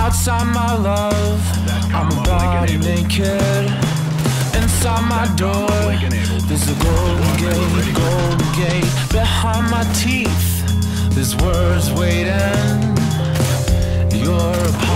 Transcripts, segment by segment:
Outside my love, I'm a body naked. Inside my door, there's a golden gate, golden gate. Behind my teeth, there's words waiting. You're a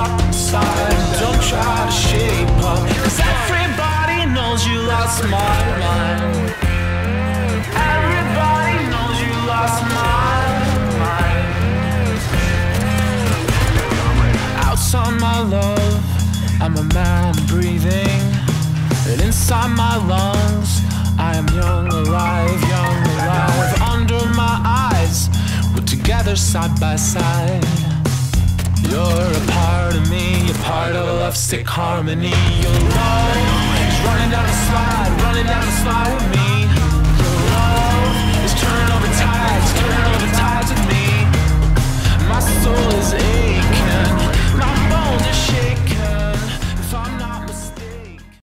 up inside. Don't try to shape up, cause everybody knows you lost my mind. Everybody knows you lost my mind. Outside my love, I'm a man breathing. And inside my lungs, I am young, alive, young, alive. Under my eyes, we're together side by side. You're a part of me, a part of lovesick harmony. Your love